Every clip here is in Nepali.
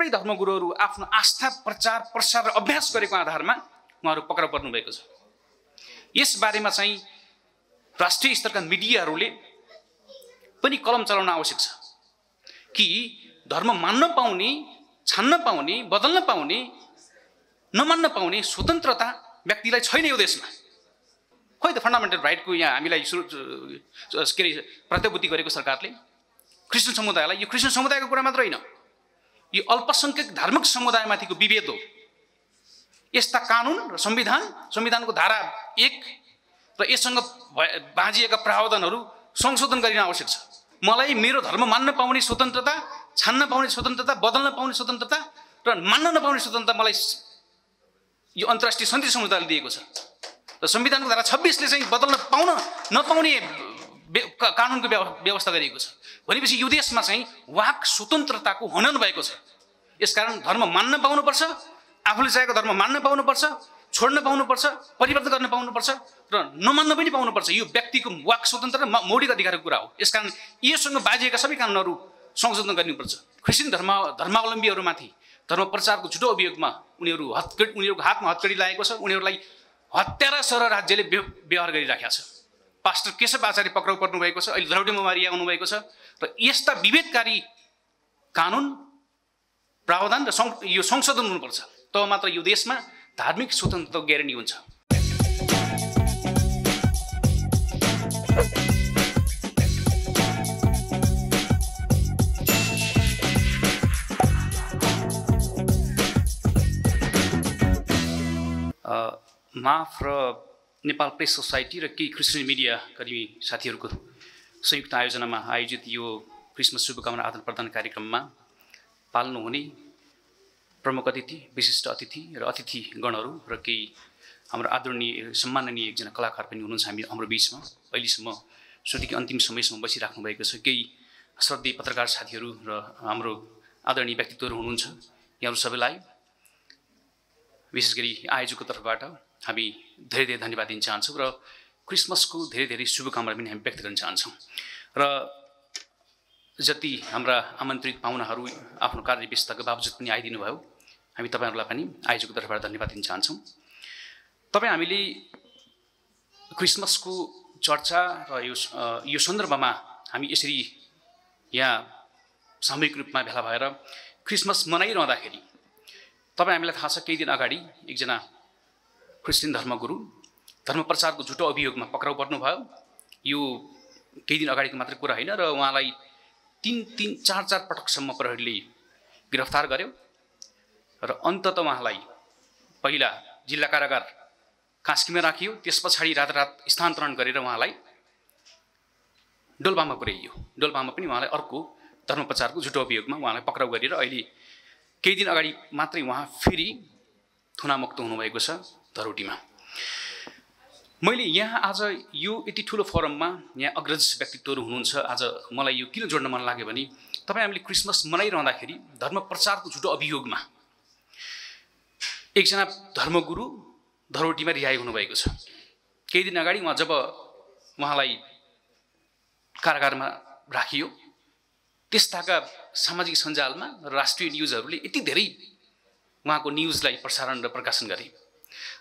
थुप्रै धर्मगुरुहरू आफ्नो आस्था प्रचार प्रसार र अभ्यास गरेको आधारमा उहाँहरू पक्राउ पर्नुभएको छ। यसबारेमा चाहिँ राष्ट्रिय स्तरका मिडियाहरूले पनि कलम चलाउन आवश्यक छ कि धर्म मान्न पाउने छान्न पाउने बदल्न पाउने नमान्न पाउने स्वतन्त्रता व्यक्तिलाई छैन यो देशमा। खोइ त फन्डामेन्टल राइटको यहाँ हामीलाई सुरु के अरे प्रत्याभूति गरेको सरकारले क्रिस्चियन समुदायलाई यो क्रिस्चियन समुदायको कुरा मात्र होइन। यो अल्पसङ्ख्यक धार्मिक समुदायमाथिको विभेद हो। यस्ता कानुन र संविधान संविधानको धारा एक र यससँग बाँझिएका प्रावधानहरू संशोधन गरिन आवश्यक छ। मलाई मेरो धर्म मान्न पाउने स्वतन्त्रता छान्न पाउने स्वतन्त्रता बदल्न पाउने स्वतन्त्रता र मान्न नपाउने स्वतन्त्रता मलाई यो अन्तर्राष्ट्रिय सन्धि समुदायले दिएको छ। र संविधानको धारा छब्बिसले चाहिँ बदल्न पाउन नपाउने कानुनको व्यवस्था गरिएको छ। भनेपछि यो देशमा चाहिँ वाक स्वतन्त्रताको हनन भएको छ। यसकारण धर्म मान्न पाउनुपर्छ आफूले चाहेको धर्म मान्न पाउनुपर्छ छोड्न पाउनुपर्छ परिवर्तन गर्न पाउनुपर्छ र नमान्न पनि पाउनुपर्छ। यो व्यक्तिको वाक स्वतन्त्र र मौलिक अधिकारको कुरा हो। यसकारण योसँग बाजिएका सबै कानुनहरू संशोधन गर्नुपर्छ। ख्रिस्टियन धर्म धर्मावलम्बीहरूमाथि धर्म प्रचारको झुटो अभियोगमा उनीहरू हत्कडी उनीहरूको हातमा हत्कडी लागेको छ। उनीहरूलाई हत्यारा सर राज्यले व्यवहार गरिराखेको छ। पास्टर केशव आचार्य पक्राउ पर्नुभएको छ अहिले धरौटे मोमारी आउनुभएको छ र यस्ता विभेदकारी कानुन प्रावधान र यो संशोधन हुनुपर्छ। तब मात्र यो देशमा धार्मिक स्वतन्त्रता ग्यारेन्टी हुन्छ। माफ र नेपाल प्रेस सोसाइटी र केही क्रिस्चियन मिडिया कर्मी साथीहरूको संयुक्त आयोजनामा आयोजित यो क्रिसमस शुभकामना आदान प्रदान कार्यक्रममा पाल्नुहुने प्रमुख अतिथि विशिष्ट अतिथि र अतिथि गणहरू र केही हाम्रो आदरणीय सम्माननीय एकजना कलाकार पनि हुनुहुन्छ हामी हाम्रो बिचमा। अहिलेसम्म श्रुतिको अन्तिम समयसम्म बसिराख्नु भएको छ। केही श्रद्धेय पत्रकार साथीहरू र हाम्रो आदरणीय व्यक्तित्वहरू हुनुहुन्छ। यहाँहरू सबैलाई विशेष गरी आयोजकको तर्फबाट हामी धेरै धेरै धन्यवाद दिन चाहन्छौँ र क्रिसमसको धेरै धेरै शुभकामना पनि हामी व्यक्त गर्न चाहन्छौँ। र जति हाम्रा आमन्त्रित पाहुनाहरू आफ्नो कार्य व्यस्तताको बावजुद पनि आइदिनु भयो हामी तपाईँहरूलाई पनि आयोजकको तर्फबाट धन्यवाद दिन चाहन्छौँ। तपाईँ हामीले क्रिसमसको चर्चा र यो यो सन्दर्भमा हामी यसरी यहाँ सामूहिक रूपमा भेला भएर क्रिसमस मनाइरहँदाखेरि तपाईँ हामीलाई थाहा छ केही दिन अगाडि एकजना क्रिस्चियन धर्मगुरु धर्म प्रचारको झुटो अभियोगमा पक्राउ पर्नुभयो। यो केही दिन अगाडिको मात्रै कुरा होइन र उहाँलाई तिन तिन चार चार पटकसम्म प्रहरीले गिरफ्तार गर्यो र अन्तत उहाँलाई पहिला जिल्ला कारागार कास्कीमा राखियो त्यस पछाडि रात स्थानान्तरण गरेर उहाँलाई डोल्पामा पुर्याइयो। डोल्पामा पनि उहाँलाई अर्को धर्म प्रचारको झुटो अभियोगमा उहाँलाई पक्राउ गरेर अहिले केही दिन अगाडि मात्रै उहाँ फेरि थुनामुक्त हुनुभएको छ। धरोटीमा मैले यहाँ आज यो यति ठुलो फोरममा यहाँ अग्रज व्यक्तित्वहरू हुनुहुन्छ। आज मलाई यो किन जोड्न मन लाग्यो भने तपाईँ हामीले क्रिसमस मनाइरहँदाखेरि धर्म प्रचारको झुटो अभियोगमा एकजना धर्मगुरु धरोटीमा रिहाई हुनुभएको छ। केही दिन अगाडि उहाँ जब उहाँलाई कारागारमा राखियो त्यस्ताका सामाजिक सञ्जालमा राष्ट्रिय न्युजहरूले यति धेरै उहाँको न्युजलाई प्रसारण र प्रकाशन गरे।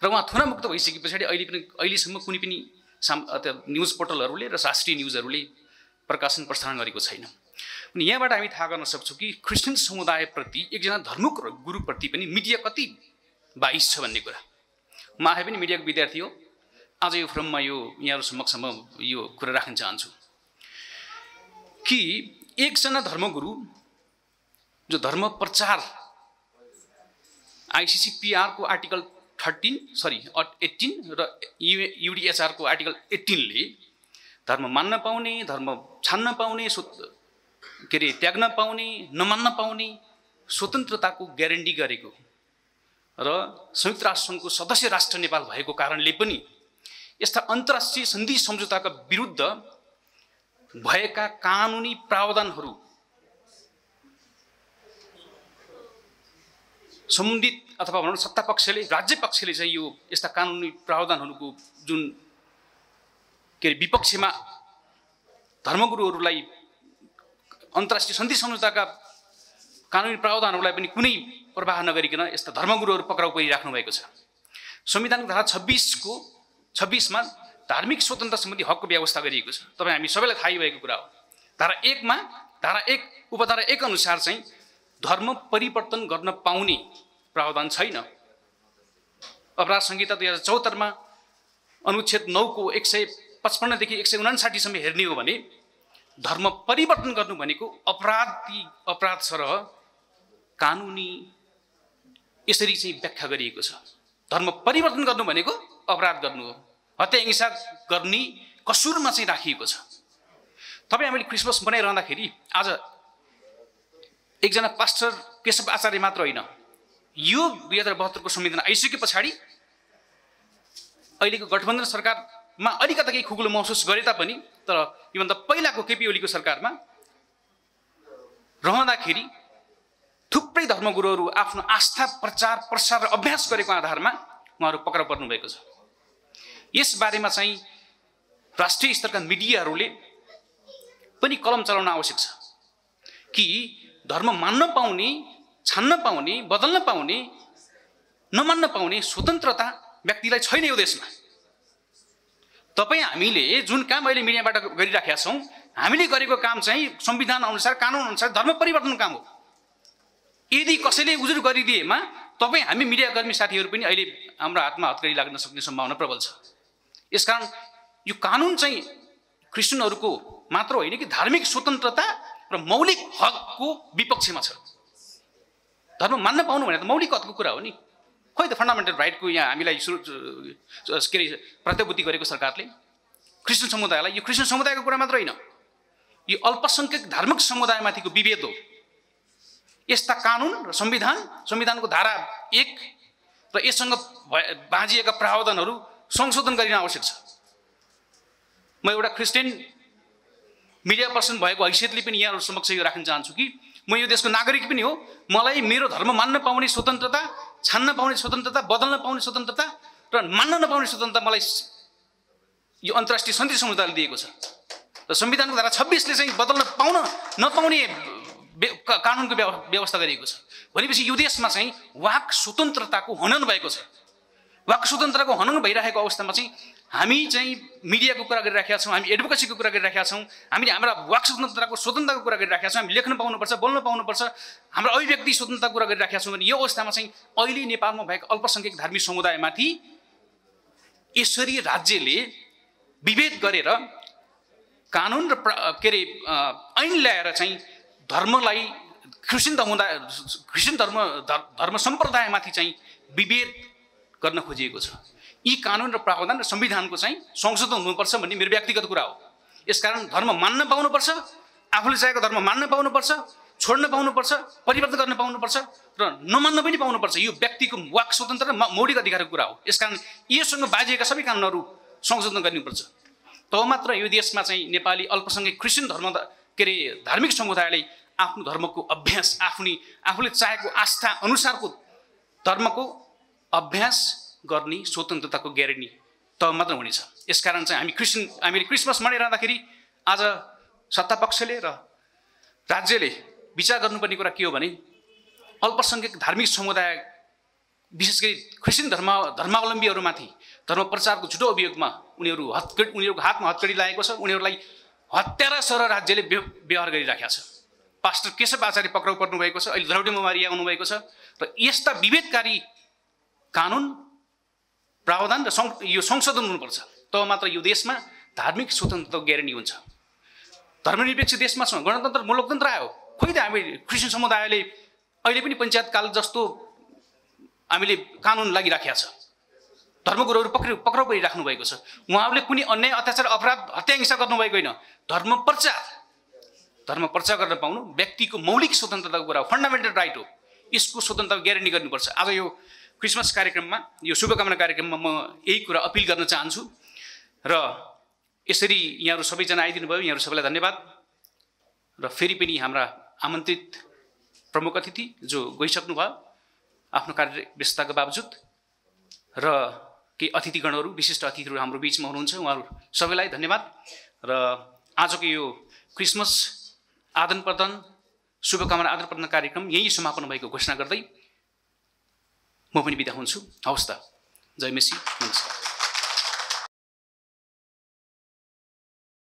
र उहाँ थुनामुक्त भइसके पछाडि अहिले पनि अहिलेसम्म कुनै पनि साम न्युज पोर्टलहरूले र राष्ट्रिय न्युजहरूले प्रकाशन प्रसारण गरेको छैन। अनि यहाँबाट हामी थाहा गर्न सक्छौँ कि क्रिस्चियन समुदायप्रति एकजना धर्मुक गुरुप्रति पनि मिडिया कति बाइस छ भन्ने कुरा। म आफै पनि मिडियाको विद्यार्थी हो। आज यो फोरममा यो यहाँहरू समक्षमा यो कुरा राख्न चाहन्छु कि एकजना धर्मगुरु जो धर्म प्रचार आइसिसी पिआरको आर्टिकल थर्टिन सरी एट्टिन र यु युडिएचआरको आर्टिकल एट्टिनले धर्म मान्न पाउने धर्म छान्न पाउने स्व के अरे त्याग्न पाउने नमान्न पाउने स्वतन्त्रताको ग्यारेन्टी गरेको र संयुक्त राष्ट्रसङ्घको सदस्य राष्ट्र नेपाल भएको कारणले पनि यस्ता अन्तर्राष्ट्रिय सन्धि सम्झौताका विरुद्ध भएका कानुनी प्रावधानहरू सम्बन्धित अथवा भनौँ सत्ता पक्षले राज्य पक्षले चाहिँ यो यस्ता कानुनी प्रावधानहरूको जुन के अरे विपक्षमा धर्मगुरुहरूलाई अन्तर्राष्ट्रिय सन्धि सम्झौताका कानुनी प्रावधानहरूलाई पनि कुनै प्रवाह नगरिकन यस्ता धर्मगुरुहरू पक्राउ परिराख्नु भएको छ। संविधानको धारा छब्बिसको छब्बिसमा धार्मिक स्वतन्त्र सम्बन्धी हकको व्यवस्था गरिएको छ। तपाईँ हामी सबैलाई थाहै भएको कुरा हो। धारा एकमा धारा एक उपधारा एक अनुसार चाहिँ धर्म परिवर्तन गर्न पाउने प्रावधान छैन। अपराध संहिता दुई हजार चौहत्तरमा अनुच्छेद नौको एक सय पचपन्नदेखि एक सय उनासाठीसम्म हेर्ने हो भने धर्म परिवर्तन गर्नु भनेको अपराधी अपराध सरह कानुनी यसरी चाहिँ व्याख्या गरिएको छ। धर्म परिवर्तन गर्नु भनेको अपराध गर्नु हो। हत्या हिंसा गर्ने कसुरमा चाहिँ राखिएको छ। तपाईँ हामीले क्रिसमस मनाइरहँदाखेरि आज एकजना पास्टर केशव आचार्य मात्र होइन। यो दुई हजार बहत्तरको संविधान आइसके पछाडि अहिलेको गठबन्धन सरकारमा अलिकता केही खुकुलो महसुस गरे तापनि तर योभन्दा पहिलाको केपी ओलीको सरकारमा रहँदाखेरि थुप्रै धर्मगुरुहरू आफ्नो आस्था प्रचार प्रसार र अभ्यास गरेको आधारमा उहाँहरू पक्राउ पर्नुभएको छ। यसबारेमा चाहिँ राष्ट्रिय स्तरका मिडियाहरूले पनि कलम चलाउन आवश्यक छ कि धर्म मान्न पाउने छान्न पाउने बदल्न पाउने नमान्न पाउने स्वतन्त्रता व्यक्तिलाई छैन यो देशमा। तपाईँ हामीले जुन काम अहिले मिडियाबाट गरिराखेका छौँ हामीले गरेको काम चाहिँ संविधान अनुसार कानुन अनुसार धर्म परिवर्तन काम हो। यदि कसैले उजुर गरिदिएमा तपाईँ हामी मिडियाकर्मी साथीहरू पनि अहिले हाम्रो हातमा हतकडी लाग्न सक्ने सम्भावना प्रबल छ। यसकारण यो कानुन चाहिँ क्रिस्चियनहरूको मात्र होइन कि धार्मिक स्वतन्त्रता र मौलिक हकको विपक्षमा छ धर्म मान्न पाउनु भने त मौलिक हकको कुरा हो नि खोइ त फन्डामेन्टल राइटको यहाँ हामीलाई सुरु के अरे प्रत्याभूति गरेको सरकारले क्रिस्चियन समुदायलाई यो क्रिस्चियन समुदायको कुरा मात्र होइन यो अल्पसङ्ख्यक धार्मिक समुदायमाथिको विभेद हो यस्ता कानुन र संविधान संविधानको धारा एक र यससँग बाँझिएका प्रावधानहरू संशोधन गरिन आवश्यक छ म एउटा क्रिस्चियन मिडिया पर्सन भएको हैसियतले पनि यहाँहरू समक्ष यो राख्न चाहन्छु कि म यो देशको नागरिक पनि हो। मलाई मेरो धर्म मान्न पाउने स्वतन्त्रता छान्न पाउने स्वतन्त्रता बदल्न पाउने स्वतन्त्रता र मान्न नपाउने स्वतन्त्रता मलाई यो अन्तर्राष्ट्रिय शान्ति समुदायले दिएको छ। र संविधानको धारा छब्बिसले चाहिँ बदल्न पाउन नपाउने कानुनको व्यवस्था गरिएको छ। भनेपछि यो देशमा चाहिँ वाक स्वतन्त्रताको हनन भएको छ। वाक स्वतन्त्रताको हनन भइरहेको अवस्थामा चाहिँ हामी चाहिँ मिडियाको कुरा गरिराखेका छौँ हामी एडभोकेसीको कुरा गरिराखेका छौँ हामीले हाम्रा वाक स्वतन्त्रताको स्वतन्त्रताको कुरा गरिराखेका छौँ हामी लेख्न पाउनुपर्छ बोल्न पाउनुपर्छ हाम्रो अभिव्यक्ति स्वतन्त्रताको कुरा गरिराखेका छौँ भने यो अवस्थामा चाहिँ अहिले नेपालमा भएको अल्पसङ्ख्यक धार्मिक समुदायमाथि यसरी राज्यले विभेद गरेर कानुन र के अरे ऐन ल्याएर चाहिँ धर्मलाई क्रिस्चियन समुदाय क्रिस्चियन धर्म धर्म सम्प्रदायमाथि चाहिँ विभेद गर्न खोजिएको छ। यी कानुन र प्रावधान र संविधानको चाहिँ संशोधन हुनुपर्छ भन्ने मेरो व्यक्तिगत कुरा हो। यसकारण धर्म मान्न पाउनुपर्छ आफूले चाहेको धर्म मान्न पाउनुपर्छ छोड्न पाउनुपर्छ परिवर्तन गर्न पाउनुपर्छ र नमान्न पनि पाउनुपर्छ। यो व्यक्तिको वाक स्वतन्त्र र मौलिक अधिकारको कुरा हो। यसकारण योसँग बाजिएका सबै कानुनहरू संशोधन गर्नुपर्छ। तब मात्र यो देशमा चाहिँ नेपाली अल्पसङ्ख्यक क्रिस्चियन धर्म के अरे धार्मिक समुदायले आफ्नो धर्मको अभ्यास आफ्नै आफूले चाहेको आस्था अनुसारको धर्मको अभ्यास गर्ने स्वतन्त्रताको ग्यारेन्टी तब मात्र हुनेछ। यसकारण चाहिँ हामी क्रिस्चियन हामीले क्रिसमस मनाइरहँदाखेरि आज सत्तापक्षले र राज्यले विचार गर्नुपर्ने कुरा के हो भने अल्पसङ्ख्यक धार्मिक समुदाय विशेष गरी क्रिस्चियन धर्म धर्मावलम्बीहरूमाथि धर्म प्रचारको झुटो अभियोगमा उनीहरू हत्कडी उनीहरूको हातमा हत्कडी लागेको छ उनीहरूलाई हत्यारा सर राज्यले व्यवहार गरिराखेको छ। पास्टर केशव आचार्य पक्राउ पर्नुभएको छ अहिले द्रौडी मुमारी आउनुभएको छ र यस्ता विभेदकारी कानुन प्रावधान र यो संशोधन हुनुपर्छ। तब मात्र यो देशमा धार्मिक स्वतन्त्रताको ग्यारेन्टी हुन्छ। धर्मनिरपेक्ष देशमा छौँ। गणतन्त्र लोकतन्त्र आयो। खोइ त हामी क्रिस्चियन समुदायले अहिले पनि पञ्चायतकाल जस्तो हामीले कानुन लागिराखेका छ। धर्मगुरुहरू पक्रि पक्राउ परिराख्नु भएको छ। उहाँहरूले कुनै अन्याय अत्याचार अपराध हत्या हिंसा गर्नुभएको होइन। धर्म प्रचार। धर्म प्रचार गर्न पाउनु व्यक्तिको मौलिक स्वतन्त्रताको कुरा हो। फन्डामेन्टल राइट हो। यसको स्वतन्त्रता ग्यारेन्टी गर्नुपर्छ। आज यो क्रिसमस कार्यक्रममा यो शुभकामना कार्यक्रममा म यही कुरा अपिल गर्न चाहन्छु र यसरी यहाँहरू सबैजना आइदिनु भयो यहाँहरू सबैलाई धन्यवाद। र फेरि पनि हाम्रा आमन्त्रित प्रमुख अतिथि जो गइसक्नु भयो आफ्नो कार्य व्यस्तताको बावजुद र केही अतिथिगणहरू विशिष्ट अतिथिहरू हाम्रो बिचमा हुनुहुन्छ उहाँहरू सबैलाई धन्यवाद। र आजको यो क्रिसमस आदान प्रदान शुभकामना आदर प्रदान कार्यक्रम यही समापन भएको घोषणा गर्दै म पनि बिदा हुन्छु। हवस् त। जय मेसी। नमस्कार।